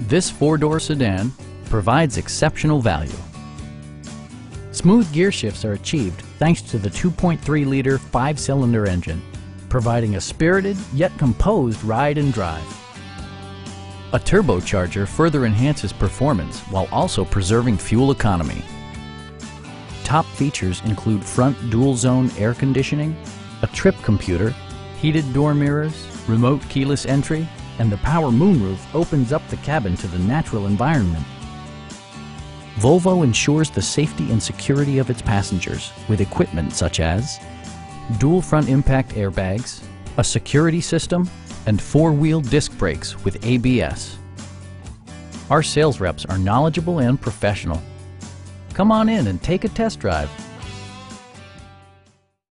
This four-door sedan provides exceptional value. Smooth gear shifts are achieved thanks to the 2.3-liter five-cylinder engine, providing a spirited yet composed ride and drive. A turbocharger further enhances performance while also preserving fuel economy. Top features include front dual-zone air conditioning, a trip computer, heated door mirrors, remote keyless entry, and the power moonroof opens up the cabin to the natural environment. Volvo ensures the safety and security of its passengers with equipment such as dual front impact airbags, a security system, and four-wheel disc brakes with ABS. Our sales reps are knowledgeable and professional. Come on in and take a test drive.